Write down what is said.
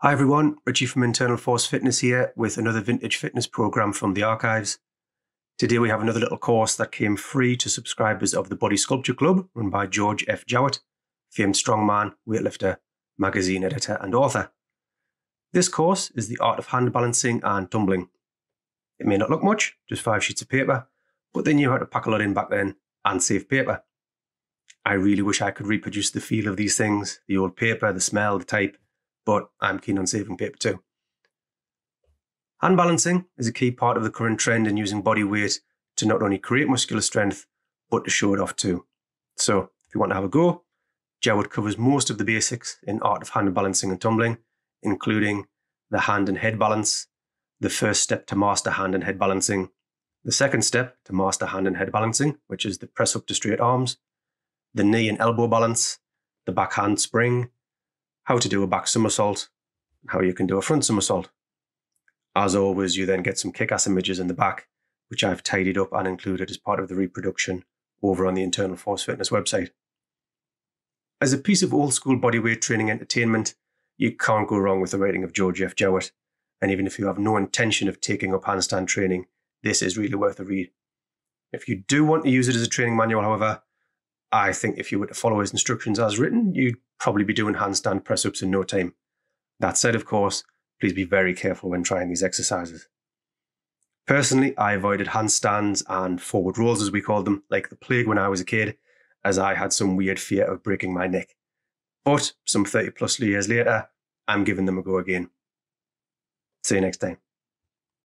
Hi everyone, Richie from Internal Force Fitness here with another vintage fitness program from the archives. Today we have another little course that came free to subscribers of the Body Sculpture Club run by George F. Jowett, famed strongman, weightlifter, magazine editor and author. This course is the art of hand balancing and tumbling. It may not look much, just five sheets of paper, but they knew how to pack a lot in back then and save paper. I really wish I could reproduce the feel of these things, the old paper, the smell, the type, but I'm keen on saving paper too. Hand balancing is a key part of the current trend in using body weight to not only create muscular strength, but to show it off too. So if you want to have a go, Jowett covers most of the basics in art of hand balancing and tumbling, including the hand and head balance, the first step to master hand and head balancing, the second step to master hand and head balancing, which is the press up to straight arms, the knee and elbow balance, the backhand spring, how to do a back somersault, how you can do a front somersault. As always, you then get some kick-ass images in the back, which I've tidied up and included as part of the reproduction over on the Internal Force Fitness website. As a piece of old school bodyweight training entertainment, you can't go wrong with the writing of George F. Jowett. And even if you have no intention of taking up handstand training, this is really worth a read. If you do want to use it as a training manual, however, I think if you were to follow his instructions as written, you'd probably be doing handstand press ups in no time. That said, of course, please be very careful when trying these exercises. Personally, I avoided handstands and forward rolls, as we called them, like the plague when I was a kid, as I had some weird fear of breaking my neck. But some 30 plus years later, I'm giving them a go again. See you next time.